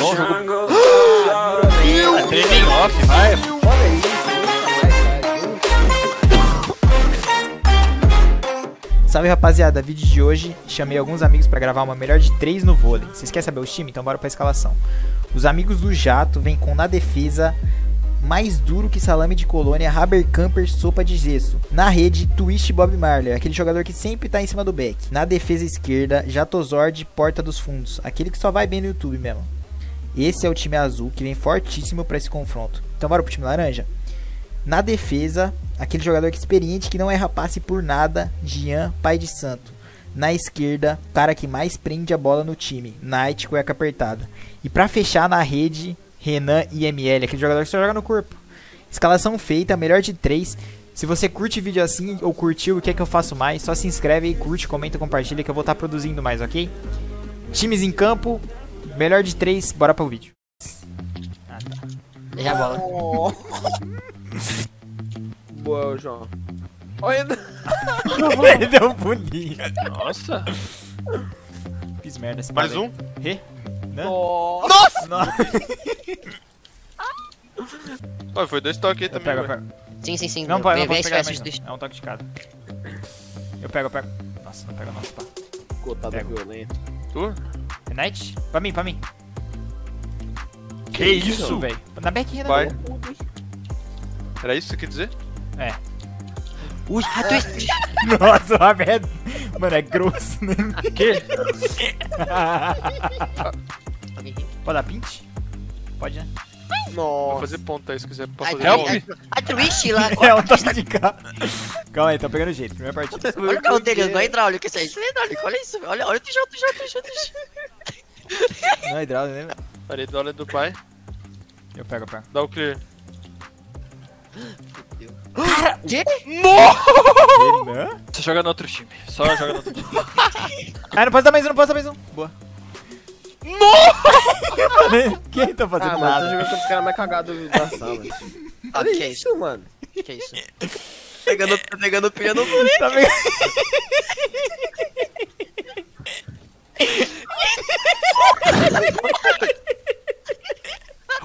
Bom jogo. Training off, vai. Salve rapaziada, vídeo de hoje, chamei alguns amigos pra gravar uma melhor de 3 no vôlei. Vocês querem saber o time? Então bora pra escalação. Os amigos do Jato vêm com na defesa mais duro que salame de colônia, Habercamper sopa de gesso. Na rede, Twist Bob Marley, aquele jogador que sempre tá em cima do back. Na defesa esquerda, Jatozord Porta dos Fundos, aquele que só vai bem no YouTube mesmo. Esse é o time azul que vem fortíssimo pra esse confronto. Então bora pro time laranja? Na defesa, aquele jogador que experiente que não erra passe por nada, Jean, pai de santo. Na esquerda, cara que mais prende a bola no time, Knight, cueca apertada. E pra fechar na rede, Renan e ML, aquele jogador que só joga no corpo. Escalação feita, melhor de 3. Se você curte vídeo assim ou curtiu e quer que eu faça mais, só se inscreve aí, curte, comenta, compartilha que eu vou estar produzindo mais, ok? Times em campo, melhor de 3, bora pro vídeo. Deixa a bola. Boa, João. Olha, Ele deu um pulinho. Nossa. Fiz merda esse Mais um. Rê? Não? nossa! Ó, foi dois toques aí Eu também, pego, eu velho. pego. Sim, sim, sim. Não pode, não posso pegar mais não. É um toque de cada. Eu pego, eu pego. Nossa, não pega nossa, pá. Cotada violenta. Tu? É Knight? Pra mim, pra mim. Que isso? velho? Na back Renan. Vai. Era isso que você quer dizer? É. Ui, ah, twist. Nossa, o é... Mano, é grosso, né? Que? Pode dar pint? Pode, né? Vou Nossa. fazer ponta aí se quiser. Posso fazer help? A twist lá. É um toque de cada. Calma aí, tá pegando jeito. Primeira partida. Olha o carro dele, não é hidráulico isso aí. Isso é hidráulico, olha isso. Olha, olha o tijolo, tijolo, tijolo, tijolo. Não é hidráulico, né? velho? Parei do olho do pai. Eu pego, eu pego. Dá o clear. Que? Renan? Você joga no outro time. Só joga no outro time. Ah, não pode dar mais um, não pode dar mais um. Boa. Nossa! Quem tá fazendo Ah, mano, tá nada? jogando com o cara mais cagado da sala. Ah, Olha que é isso? isso, mano. Que é isso? Pegando, pegando pilha no boneco. Tá pegando...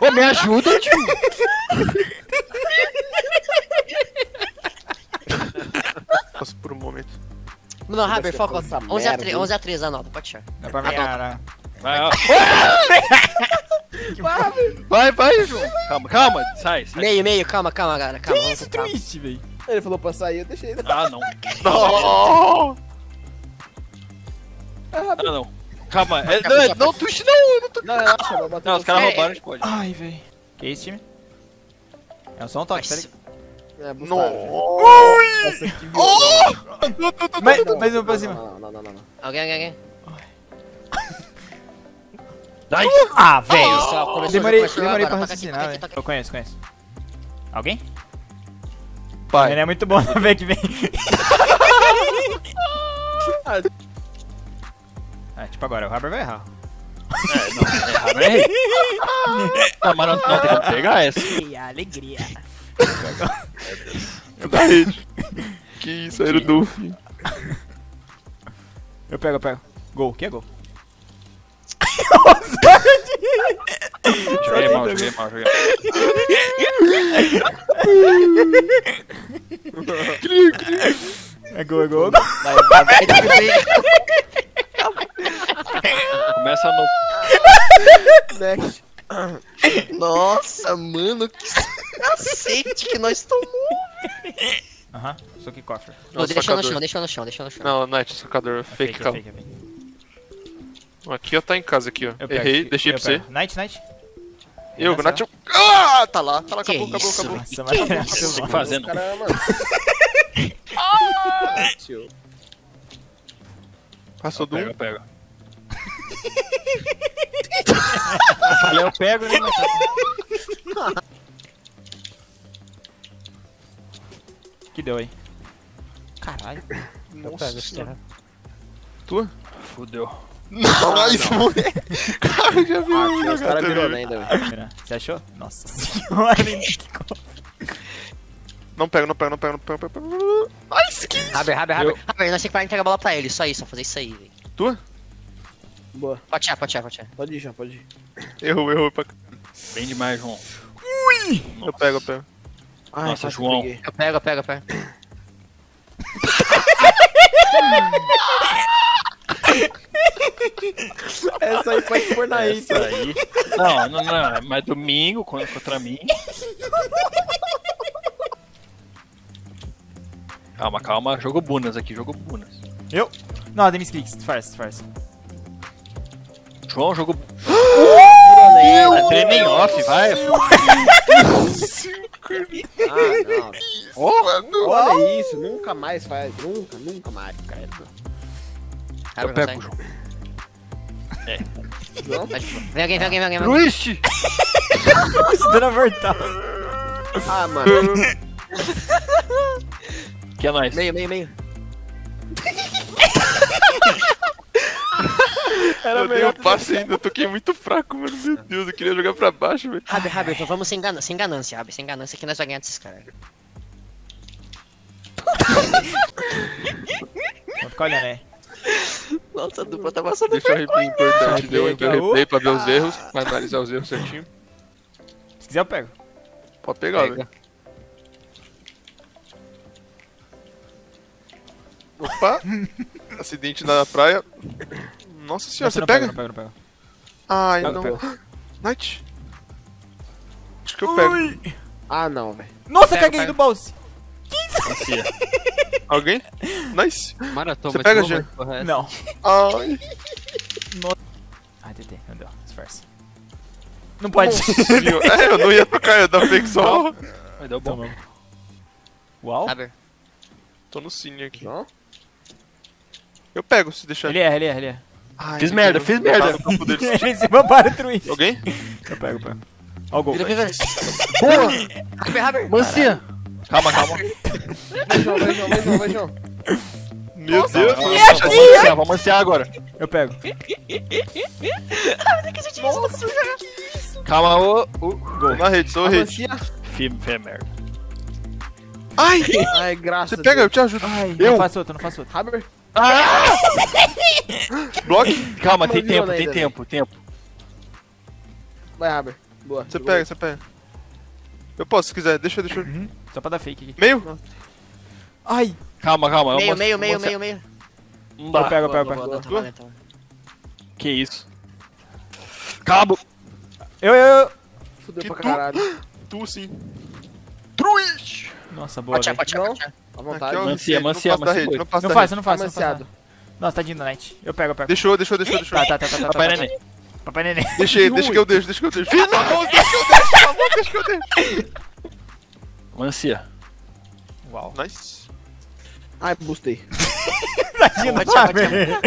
Ô, me ajuda, tio. Posso por um momento. Não, Haber, foca. com essa 11 a merda, 3, hein? 11 a 3, anota, pode tirar. Não é pra cara. Vai, ó. Vai, vai, João. Calma, calma. Sai, sai. Meio, meio, calma, calma, galera. Calma, Que isso, calma. twist, velho? Ele falou pra sair, eu deixei ele. Ah, não. Não! Ah, não. Calma. É, Calma, não, é- não, twist não. eu não tô- Não, vai bater Não, os caras É, roubaram, a gente pode. Ai, velho. Que isso, time? É só um toque, ligado? É, Não. Nossa, que violento. Mais, um pra cima. Não, não, não, não, não. Alguém, alguém, alguém. Nice. Ah, velho. Começou, Demorei, demorei pra raciocinar, velho. Eu conheço, conheço. Alguém? Pai. Ele é muito bom, velho, que vem. Ah, tipo agora, o Haber vai errar. É, não, errado, errei. Não, mas não, não tem como pegar essa. Que alegria. Da rede. Que isso, era o Duff. Eu pego, eu pego. Gol, que é gol? Joguei mal, joguei mal, joguei mal. É gol, é gol. Vai, vai, vai, vai. Começa no. Next. Nossa, mano, que cacete que nós tomamos. Aham, sou que cofre. Não, deixa no chão, deixa no chão, deixa no chão. Não, Night, socador, É fake, é calma. fake, é fake. Aqui, ó, tá em casa aqui, ó. Eu pego, Errei, fi- deixei eu pra você. pego. Night, night. Eu. Night, eu... Ah, tá lá, tá lá, Que acabou, acabou, isso, acabou. Nossa, mas Que bom. que fazer, não. Cara, mano. Ah, tio. Passou do Pego, um. eu falei, eu pego, né? mas- Que deu aí? Caralho. Nossa. Tua? Fudeu. Nice, moleque. Cara, já viu Ah, ele os jogar caras virou lenda, velho. Você achou? Nossa senhora, Não pega, não pega, não pega, não pega. não pega. Nice, que isso? Haber, Haber, Haber. Haber, nós temos que parar de entregar a bola pra ele, só isso, só fazer isso aí, velho. Tua? Boa. Pode tirar, pode tirar, pode tirar. Pode ir, João, pode ir. Errou, errou. Pra... Bem demais, João. Eu pego, eu pego. Ai, Nossa, João. peguei. Eu pego, eu pego, eu pego. Essa aí pode pôr na Essa intro. aí. Não, não, não. Mas domingo, quando contra mim. Calma, calma. Jogo Bunas aqui, jogo Bunas. Eu? Não, Demis Kicks, disfarça, disfarça. João, jogo. Meu É training off, vai. Ah, não. Olha isso, nunca mais faz. Nunca, nunca mais, cara. Eu pego, consegue? João. Boa. Vem alguém, vem alguém, vem alguém. Alguém. Twist! Dando a mortal. Ah, mano. Que é nóis. Meio, meio, meio. eu dei um passe ainda, eu toquei muito fraco, mano. Meu Deus, eu queria jogar pra baixo, velho. Raber, Raber, então vamos sem, ganância, sem ganância, Raber. Sem ganância que nós vamos ganhar desses caras. Vou ficar olhando, né? Nossa, a dupla tá passando Deixa eu replay importante, deu o ó. replay pra ver os erros, pra analisar os erros certinho. Se quiser eu pego. Pode pegar, Pega. velho. Opa! Acidente na praia. Nossa senhora, Essa você não pega? Não pego, não pego. Ai, não. pego. Night. Acho que eu pego. Ui. Ah, não, velho. Nossa, Pego, caguei pego. no bolso. Mancia. Alguém? Nice. Maratona. Você pega, Jean? Não. Ai. Ah, TT, não deu. Disfarça. Não pode. É, eu não ia tocar, eu ia dar fake só. Mas deu bom. Toma. Uau. Raber. Tô no cine aqui. João? Eu pego, se deixar. Ele erra, ele erra, ele erra. Ai, Fiz merda, fiz merda. deles. Ele se para o twist. Alguém? Eu pego, eu pego. Ó o gol. Boa! Raber, Raber. Mancia! Calma, calma. Vai, João, vai, João, vai, João, vai, João. Meu Deus. Vamos manciar, vamos manciar agora. Eu pego. Calma, ô. ô. Tô na rede, sou rede. Fim, fim, merda. Ai! Ai, graças Você pega, eu te ajudo. Ai, Eu? não faço outro, não faço outro. Haber. Bloque. Calma, Não tem tempo, tem tempo, tempo. Vai, Haber. Boa. Você pega, você pega. Eu posso, se quiser. Deixa, deixa. Uhum. Só pra dar fake aqui. Meio? Ai. Calma, calma. Meio, meio, meio, meio, meio. Não Eu dá. pego, eu pego, eu pego. tá tá valendo. Que isso? Cabo. Eu, eu, eu. Fudeu Que pra tu- caralho. Tu sim. Truish. Nossa, boa. Pode tirar, velho. pode tirar, Não. À vontade. Mancia, mancia, mancia, não passa Não rede. não. Amaciado. Nossa, tá de night. Eu pego, eu pego. Deixou, deixou, deixou, deixou. Tá, tá, tá, tá, tá. Papai neném. Neném. Deixei, deixa que eu deixo, deixa que eu deixo. Filho mão, deixa que eu deixo, pelo amor, deixa que eu deixo. Mancia. Uau. Nice. Ai, tirar, pode Haber.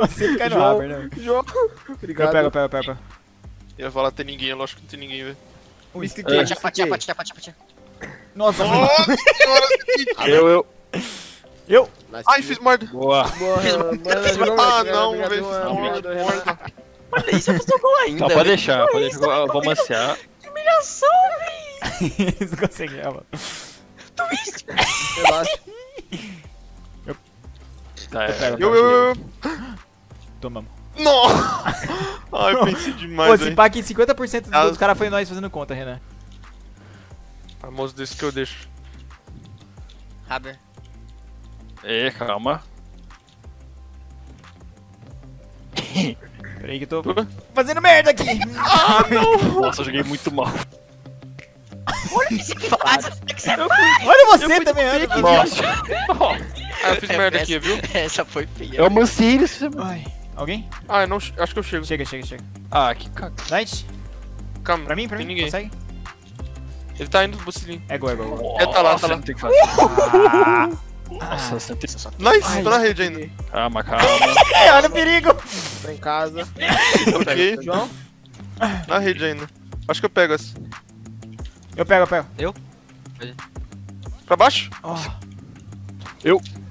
Você cai no João. Haber, né? João. Eu Obrigado. pego, eu pego, eu pego, eu. Ia falar tem ninguém, é lógico que não tem ninguém, velho. Pode tirar, pode tirar, pode tirar. Nossa, Nossa senhora. Eu, eu. eu. Nice. Ai, fiz merda. Boa. Boa, Ah, não, velho, fiz mano. merda. Olha isso, eu fiz o gol ainda. Não, pode velho. deixar, pode deixar. Eu vou manciar. Que humilhação, velho. Eles não conseguem, ó. Twist. Relaxa. Tá, Eu é. pego, Eu, eu, eu. Tomamos. Não. Ai, eu pensei Pô, demais, se velho. pá que 50% dos, Ah. caras foi nós fazendo conta, Renan. Famoso desse que eu deixo. Haber. É, calma. Peraí que eu tô fazendo merda aqui. Ah, não. Nossa, eu joguei muito mal. Olha o que você faz. Olha você também, Ana. Nossa. Ah, eu fiz merda aqui, viu? Essa foi feia. Eu manciei eles. Ai. Alguém? Ah, eu não, acho que eu chego. Chega, chega, chega. Ah, que caca. Night? Calma. Pra mim, pra tem mim? ninguém. Consegue? Ele tá indo do bucilinho. É gol, é gol. é. É, tá lá, tá lá. Tem que fazer. Ah. Nossa, você tem... Nice, tô na rede ainda. Calma, calma. É, olha o perigo. Tô em casa. Ok, João? na rede ainda. Acho que eu pego essa. Eu pego, eu pego. Pra baixo? Ó.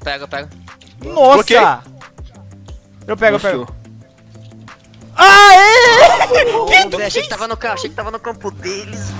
Pega, pega. Nossa! Bloqueei. Eu pego, eu pego. Aê! Ô, velho, achei que tava no campo, achei que tava no campo deles,